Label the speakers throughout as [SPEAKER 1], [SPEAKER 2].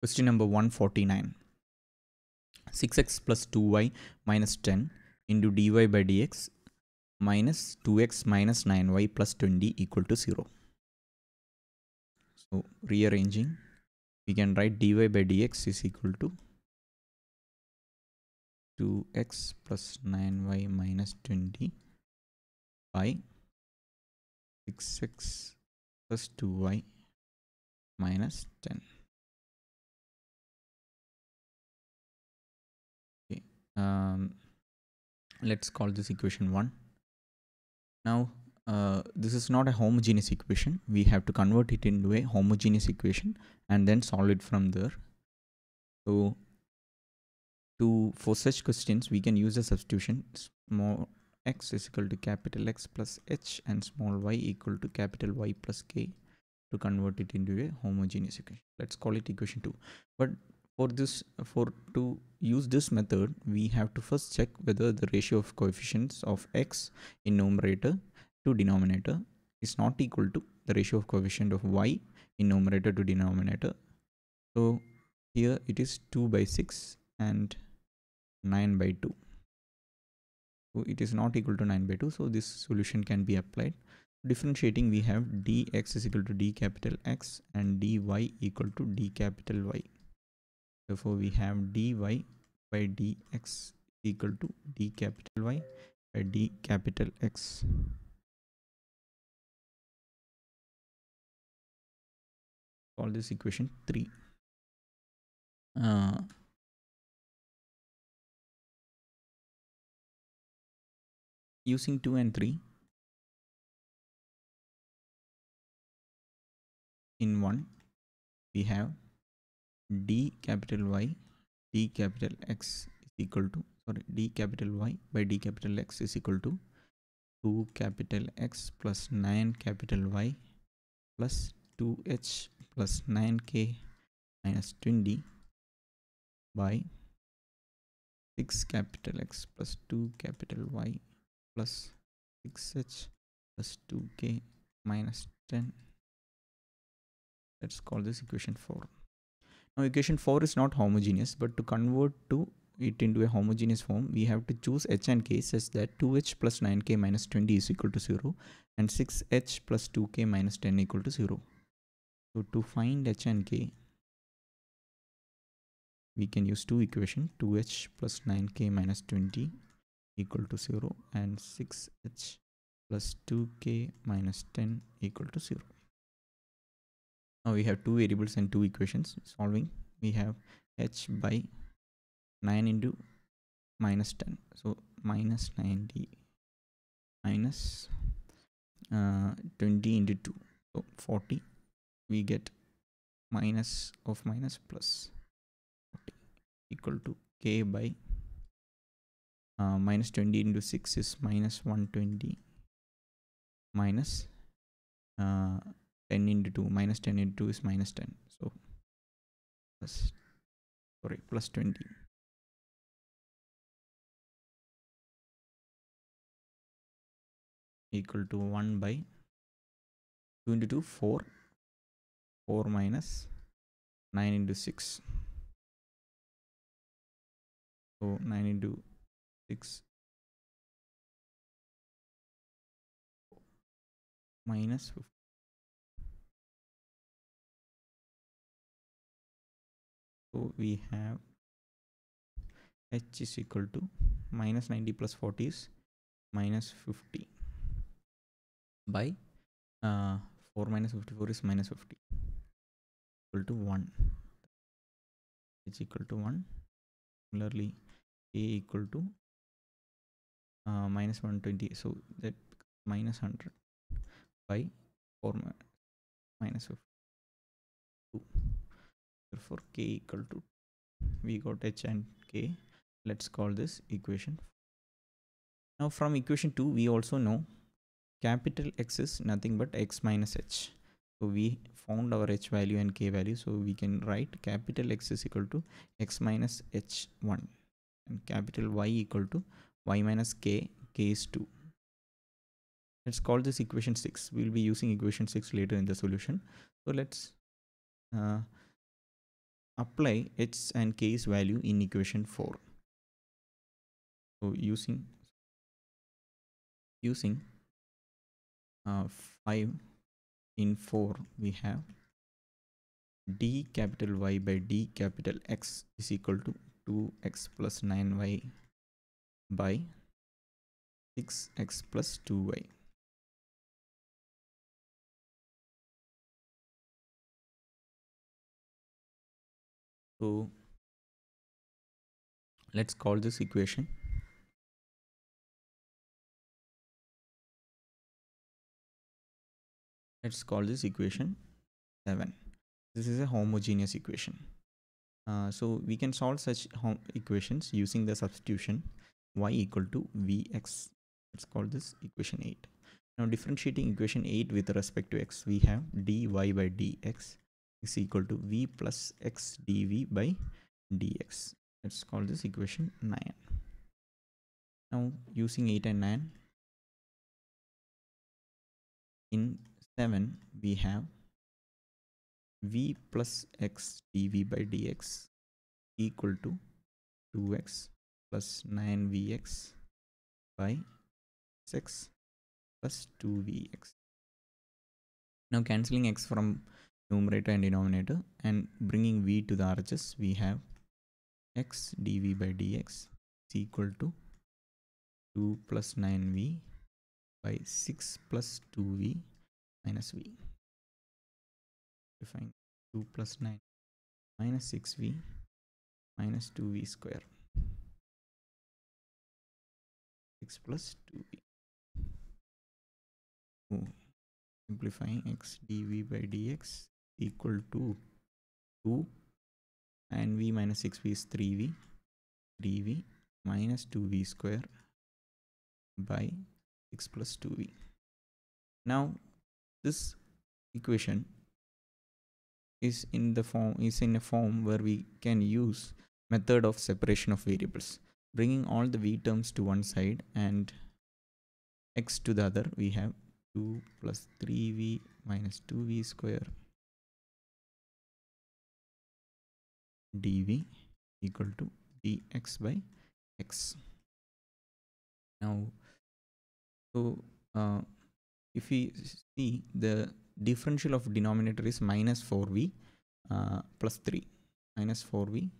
[SPEAKER 1] Question number 149. 6x plus 2y minus 10 into dy by dx minus 2x minus 9y plus 20 equal to 0. So rearranging, we can write dy by dx is equal to 2x plus 9y minus 20 by 6x plus 2y minus 10. Um, let's call this equation 1. Now, uh, this is not a homogeneous equation. We have to convert it into a homogeneous equation and then solve it from there. So, to for such questions, we can use a substitution small x is equal to capital X plus h and small y equal to capital Y plus k to convert it into a homogeneous equation. Let's call it equation 2. But for this, for to use this method, we have to first check whether the ratio of coefficients of x in numerator to denominator is not equal to the ratio of coefficient of y in numerator to denominator. So here it is 2 by 6 and 9 by 2 so it is not equal to 9 by 2 so this solution can be applied. Differentiating we have dx is equal to d capital x and dy equal to d capital y therefore we have dy by dx equal to d capital y by d capital x. Call this equation 3 uh, using 2 and 3 in 1 we have d capital y d capital x is equal to sorry d capital y by d capital x is equal to 2 capital x plus 9 capital y plus 2h plus 9k minus 20 by 6 capital X plus 2 capital Y plus 6h plus 2k minus 10 let's call this equation 4 now equation 4 is not homogeneous but to convert to it into a homogeneous form we have to choose h and k such that 2h plus 9k minus 20 is equal to 0 and 6h plus 2k minus 10 equal to 0 so to find h and k we can use two equation 2h plus 9k minus 20 equal to 0 and 6h plus 2k minus 10 equal to 0. Now we have two variables and two equations solving. We have h by 9 into minus 10 so minus 90 minus uh, 20 into 2 so 40 we get minus of minus plus 40 equal to k by uh, minus 20 into 6 is minus 120 minus uh, 10 into 2 minus 10 into 2 is minus 10 so plus sorry plus 20 equal to 1 by 2 into 2 4 4 minus 9 into 6 so 9 into 6 minus 50. So we have h is equal to minus 90 plus 40 is minus 50 by uh, 4 minus 54 is minus 50 equal to 1 is equal to 1 similarly a equal to uh, minus 120 so that minus 100 by 4 minus 2 therefore k equal to we got h and k let's call this equation now from equation 2 we also know capital x is nothing but x minus h so we found our h value and k value so we can write capital x is equal to x minus h1 and capital y equal to y minus k, k is 2. Let's call this equation 6. We'll be using equation 6 later in the solution. So let's uh, apply h and k's value in equation 4 so using using uh, 5 in 4 we have d capital y by d capital x is equal to 2x plus 9y by 6x plus 2y so let's call this equation. Let's call this equation 7 this is a homogeneous equation. Uh, so we can solve such equations using the substitution y equal to vx. Let's call this equation 8 now differentiating equation 8 with respect to x we have dy by dx is equal to v plus x dv by dx. Let's call this equation 9 now using 8 and 9 in 7 we have v plus x dv by dx equal to 2x plus 9vx by 6 plus 2vx now cancelling x from numerator and denominator and bringing v to the RHS we have x dv by dx is equal to 2 plus 9v by 6 plus 2v minus v. Define 2 plus 9 minus 6v minus 2v square. 6 plus 2v Ooh. simplifying x dv by dx equal to 2 and v minus 6v is 3v 3v minus 2v square by 6 plus 2v now this equation is in the form is in a form where we can use method of separation of variables bringing all the v terms to one side and x to the other. We have 2 plus 3v minus 2v square dv equal to dx by x. Now so uh, if we see the differential of denominator is minus 4v uh, plus 3 minus 4v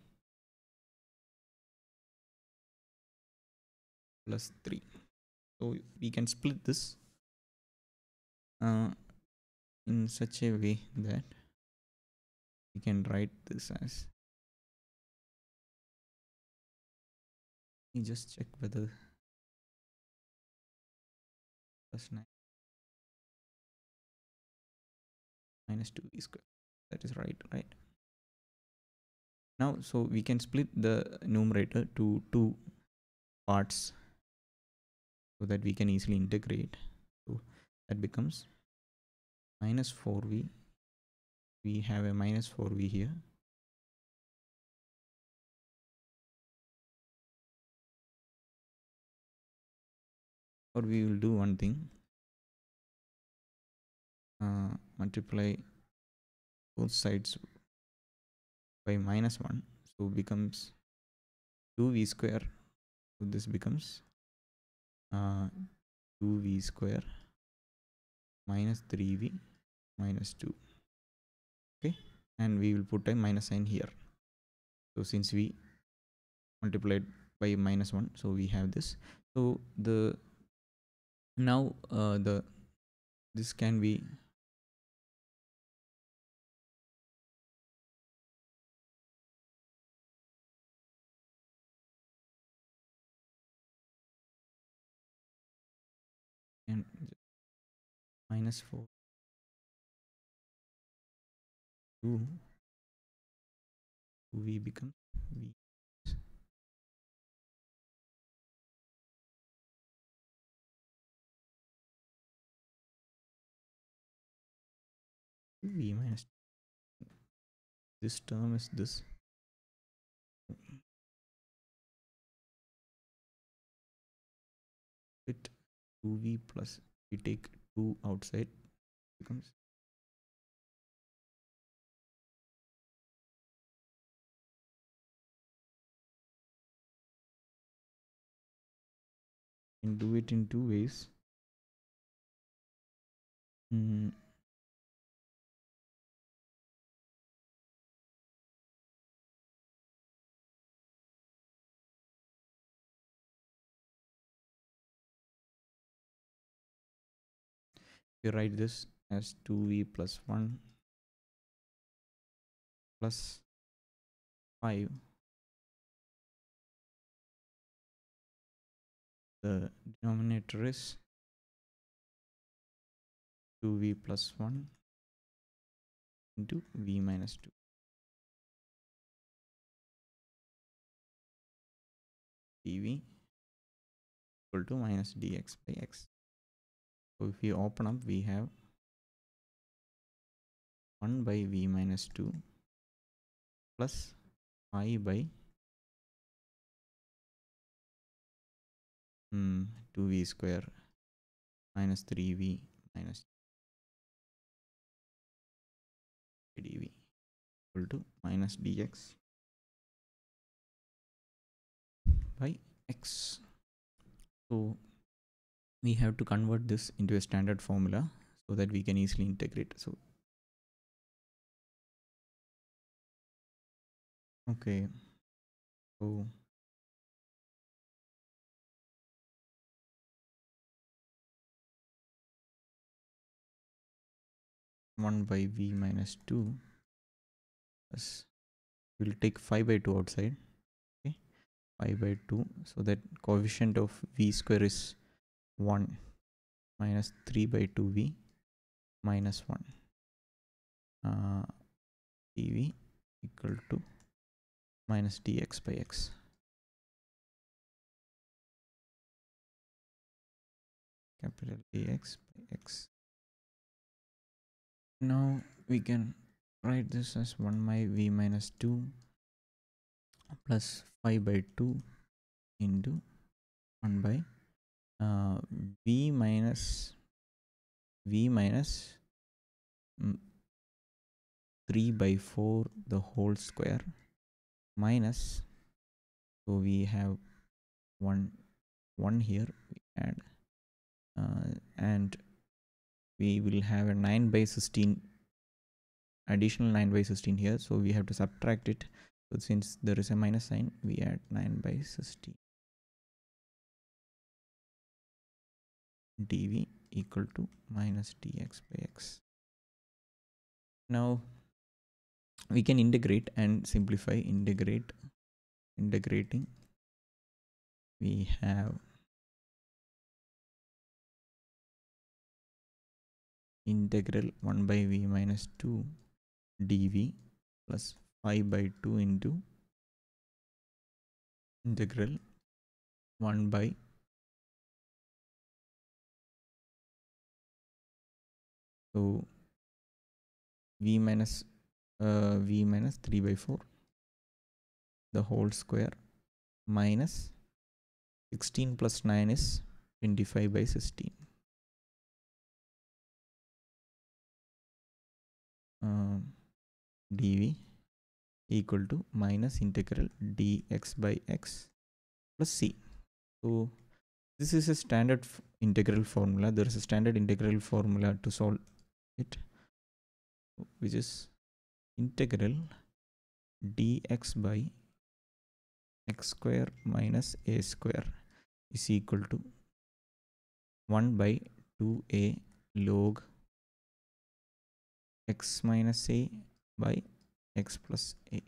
[SPEAKER 1] plus 3 so we can split this uh, in such a way that we can write this as me just check whether plus 9 minus 2 e square that is right right? Now so we can split the numerator to two parts so that we can easily integrate. So that becomes minus 4v we have a minus 4v here or we will do one thing. Uh, multiply both sides by minus 1 so becomes 2v square. So this becomes uh, 2v square minus 3v minus 2 okay? And we will put a minus sign here. So since we multiplied by minus 1 so we have this. So the now uh, the this can be and minus 4 2 v becomes v minus this term is this it 2v plus we take 2 outside becomes and do it in two ways mm. You write this as 2v plus 1 plus 5 the denominator is 2v plus 1 into v minus 2 dv equal to minus dx by x so if we open up we have 1 by v minus 2 plus i by hmm, 2v square minus 3v minus dv equal to minus dx by x. So we have to convert this into a standard formula so that we can easily integrate. So okay. So one by v minus two plus we'll take five by two outside okay? Five by two so that coefficient of v square is 1 minus 3 by 2v minus 1 uh, dv equal to minus dx by x. Capital dx by x. Now we can write this as 1 by v minus 2 plus 5 by 2 into 1 by uh, v minus v minus mm, 3 by 4 the whole square minus so we have one one here we add uh, and we will have a 9 by 16 additional 9 by 16 here so we have to subtract it. So since there is a minus sign we add 9 by 16 dv equal to minus dx by x. Now we can integrate and simplify integrate integrating we have integral 1 by v minus 2 dv plus 5 by 2 into integral 1 by so v minus uh, v minus 3 by 4 the whole square minus 16 plus 9 is 25 by 16 um, dv equal to minus integral dx by x plus c. So this is a standard integral formula. There is a standard integral formula to solve it which is integral dx by x square minus a square is equal to 1 by 2a log x minus a by x plus a.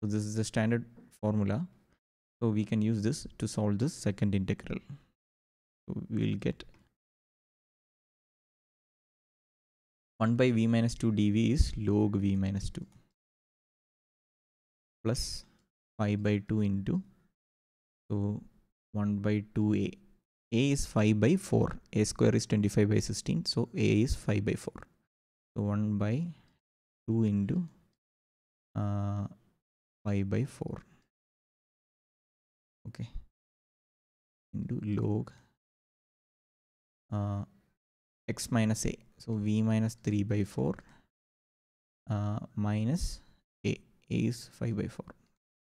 [SPEAKER 1] So this is the standard formula. So we can use this to solve this second integral. So we will get 1 by v minus 2 dv is log v minus 2 plus 5 by 2 into so 1 by 2a a. Is 5 by 4 a square is 25 by 16 so a is 5 by 4 so 1 by 2 into uh, 5 by 4 okay. Into log uh, x minus a so v minus 3 by 4 uh, minus a a is 5 by 4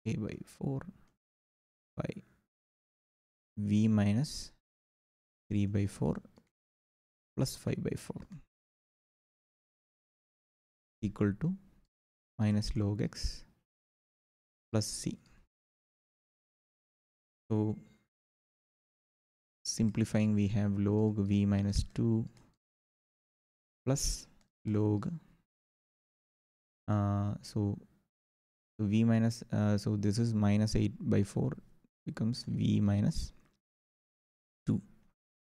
[SPEAKER 1] a by 4 by v minus 3 by 4 plus 5 by 4 equal to minus log x plus c. So simplifying we have log v minus 2 plus log uh, so v minus uh, so this is minus 8 by 4 becomes v minus 2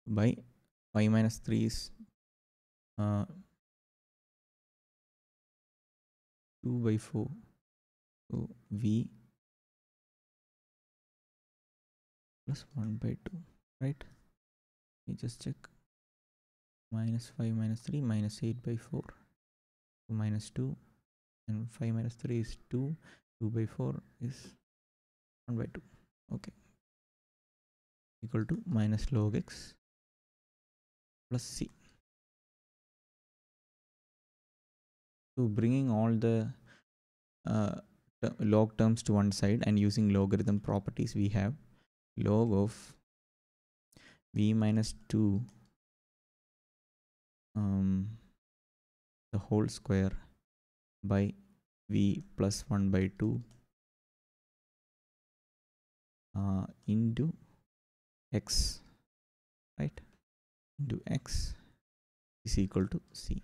[SPEAKER 1] by 5 minus 3 is uh, 2 by 4 so v plus 1 by 2 right? Let me just check minus 5 minus 3 minus 8 by 4 so minus 2 and 5 minus 3 is 2 2 by 4 is 1 by 2 okay. Equal to minus log x plus c. So bringing all the uh, log terms to one side and using logarithm properties we have log of v minus 2 um, the whole square by v plus 1 by 2 uh, into x right? Into x is equal to c.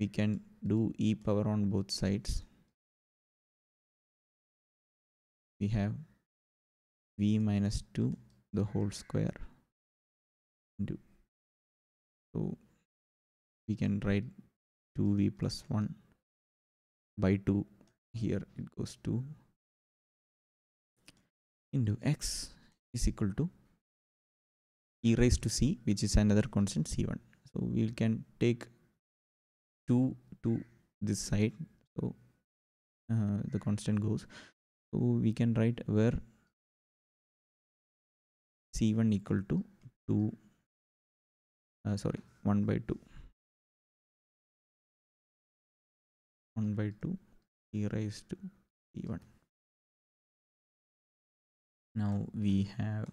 [SPEAKER 1] We can do e power on both sides. We have v minus 2 the whole square into so we can write 2v plus 1 by 2 here it goes to into x is equal to e raised to c which is another constant c1 so we can take 2 to this side. So uh, the constant goes. So we can write where c1 equal to 2 uh, sorry 1 by 2 1 by 2 e raised to e1 now we have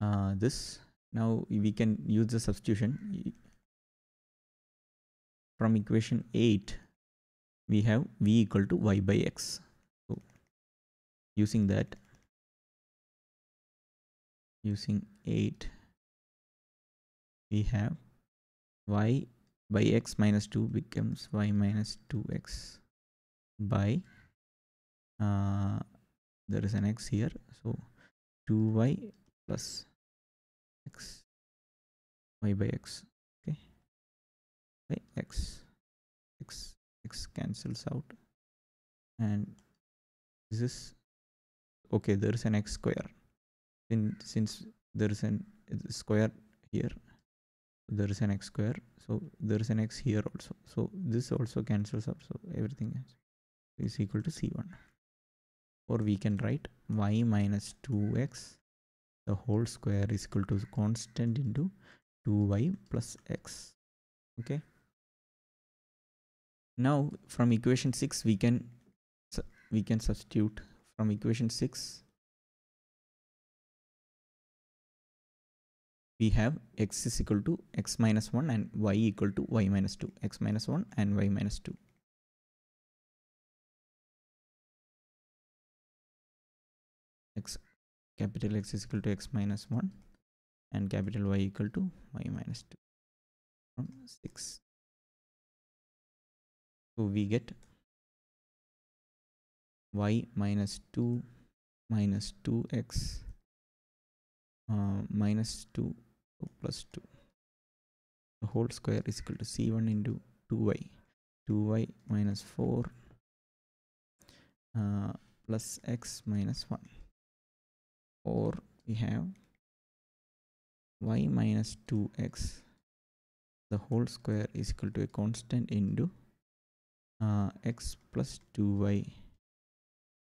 [SPEAKER 1] uh, this. Now we can use the substitution. From equation 8 we have v equal to y by x. So using that using 8 we have y by x minus 2 becomes y minus 2x by uh, there is an x here. So 2y plus x y by x okay? By x x x cancels out. And this is okay there is an x square. Since since there is an square here there is an x square so there is an x here also. So this also cancels up so everything is equal to c1 or we can write y minus 2x the whole square is equal to constant into 2y plus x okay? Now from equation 6 we can we can substitute from equation 6 we have x is equal to x minus 1 and y equal to y minus 2 x minus 1 and y minus 2 x capital x is equal to x minus 1 and capital y equal to y minus 2 from 6 so we get y minus 2 minus 2x uh, minus 2 plus 2 the whole square is equal to c1 into 2y 2y minus 4 uh, plus x minus 1 or we have y minus 2x the whole square is equal to a constant into uh, x plus 2y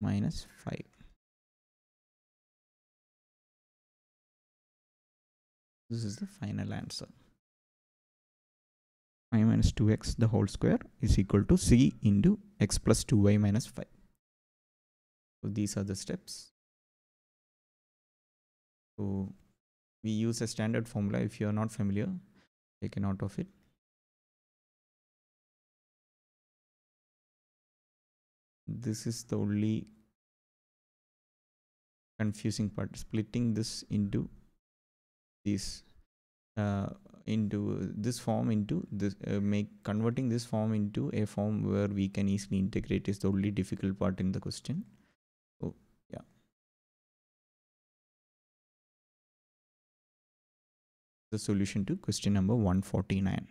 [SPEAKER 1] minus 5 This is the final answer. i minus 2x the whole square is equal to c into x plus 2y minus 5. So these are the steps. So we use a standard formula. If you are not familiar, take a note of it. This is the only confusing part. Splitting this into this uh, into this form into this uh, make converting this form into a form where we can easily integrate is the only difficult part in the question. So yeah. The solution to question number 149